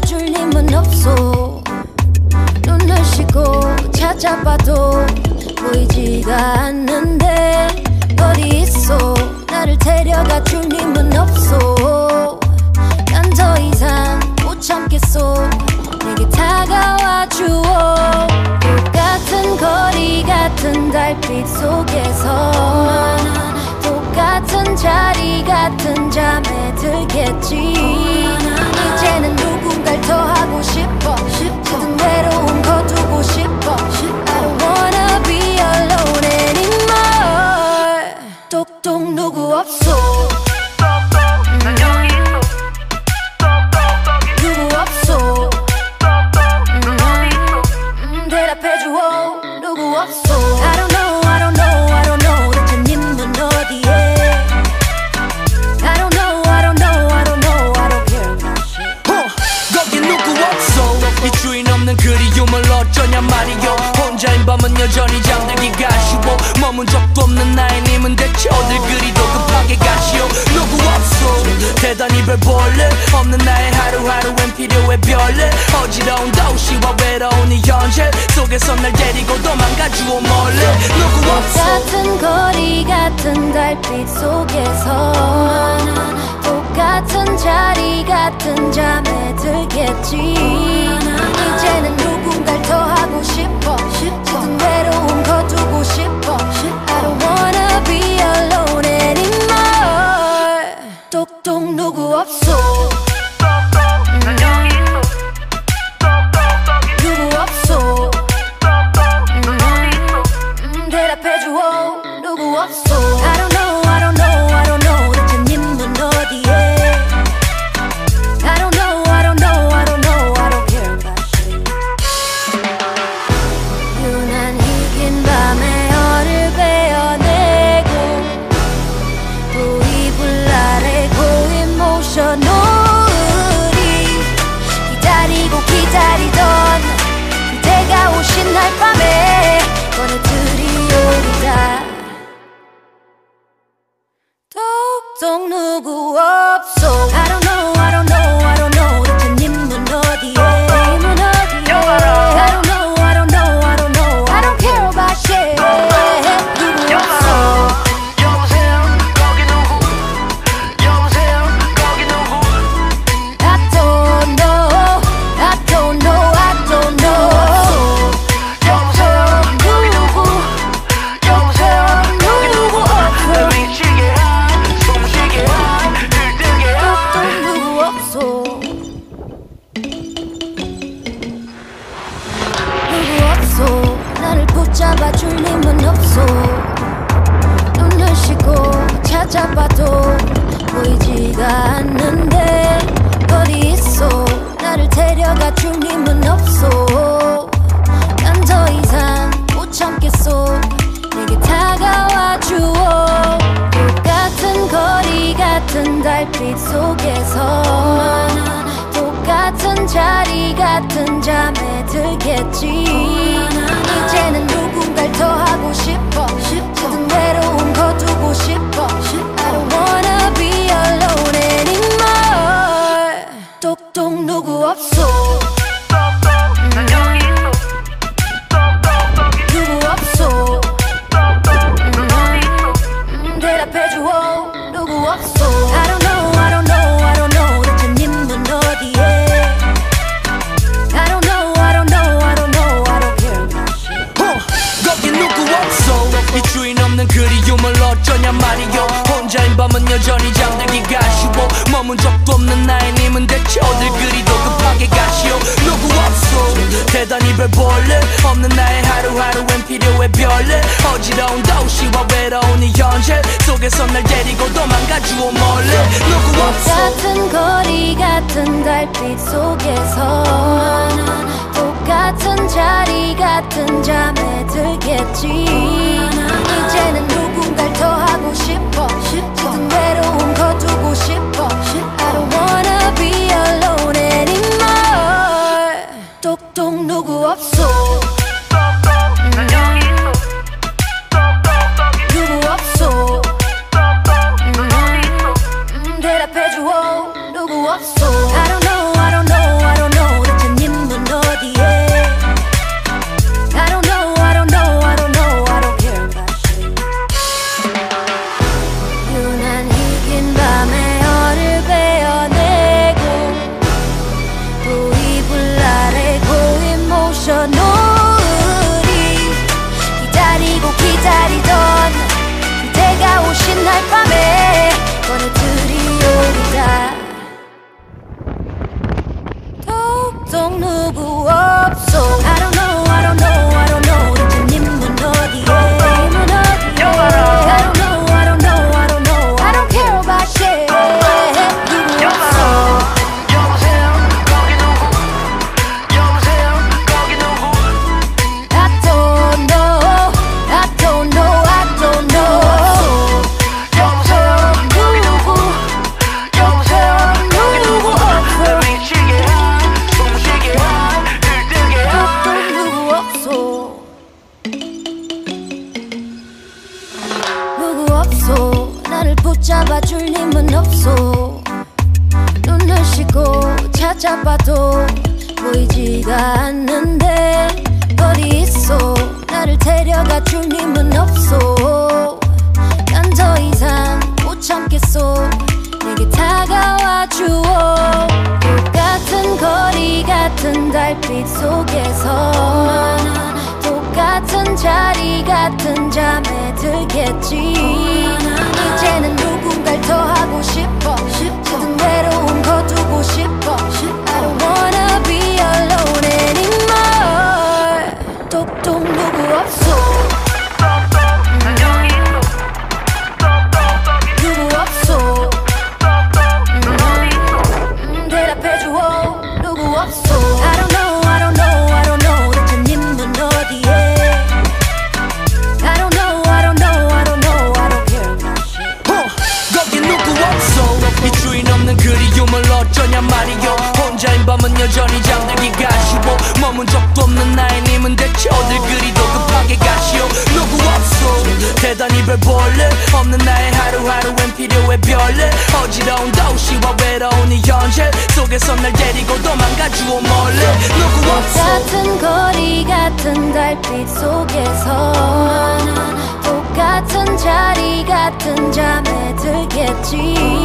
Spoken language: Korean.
붙잡아줄 님은 없어. 눈을 씻고 찾아봐도 보이지가 않는데 어디 있어? 나를 데려가 줄 님은 없어. 난 더 이상 못 참겠어. 내게 다가와 주어. 똑같은 거리 같은 달빛 속에서 똑같은 자리 같은 잠에 들겠지 그리움을 어쩌냐 말이여 혼자인 밤은 여전히 잠들기가 쉬워. 머문 적도 없는 나의 님은 대체 어딜 그리도 급하게 가시오. 누구 없어 대단히 별 볼일 없는 나의 하루하루엔 필요해 별일 어지러운 도시와 외로운 이 현실 속에서 날 데리고 도망가주오 몰래. 누구 없어 같은 거리 같은 달빛 속에서 똑같은 자리 같은 잠에 들겠지. 이제는 누군가를 더 똑똑 누구 없어 I don't know I don't know 붙잡아줄 님은 없어. 눈을 씻고 찾아봐도 보이지가 않는데 어디 있어. 나를 데려가 줄 님은 없어. 난 더 이상 못 참겠어. 내게 다가와 주어. 똑같은 거리 같은 달빛 속에서 똑같은 자리 같은 잠에 들겠지 싶어 모든 외로움 거두고 싶어 I don't wanna be alone anymore. 똑똑 누구 없어? 누구 없어? 음, 대답해줘 누구 없어 어쩌냐 말이여 혼자인 밤은 여전히 잠들기가 쉬워 머문 적도 없는 나의 님은 대체 어딜 그리도 급하게 가시오. 누구 없어? 대단히 별 볼일 없는 나의 하루하루엔 필요해 별일 어지러운 도시와 외로운 이 현실 속에서 날 데리고 도망가주오 몰래. 누구 없어? 같은 거리 같은 달빛 속에서. 똑 같은 자리 같은 잠에 들겠지. 이제는 누군가를 더 하고 싶어. 모든 외로움 거두고 싶어. I don't wanna be alone anymore. 똑똑 누구 없어? 난 왔는데 어디 있어? 나를 데려가 줄 님은 없어. 난 더 이상 못 참겠어. 내게 다가와 주어. 똑같은 거리 같은 달빛 속에서 똑같은 자리 같은 잠에 들겠지. 이제는 누군가를 더 하고 싶어 여전히 잠들기가 쉬워 머문 적도 없는 나의 님은 대체 어딜 그리도 급하게 가시오. 누구 없어. 대단히 별 볼일 없는 나의 하루하루엔 필요해 별일 어지러운 도시와 외로운 이 현실 속에서 날 데리고 도망가주오 몰래. 누구 없어. 같은 거리 같은 달빛 속에서 똑같은 자리 같은 잠에 들겠지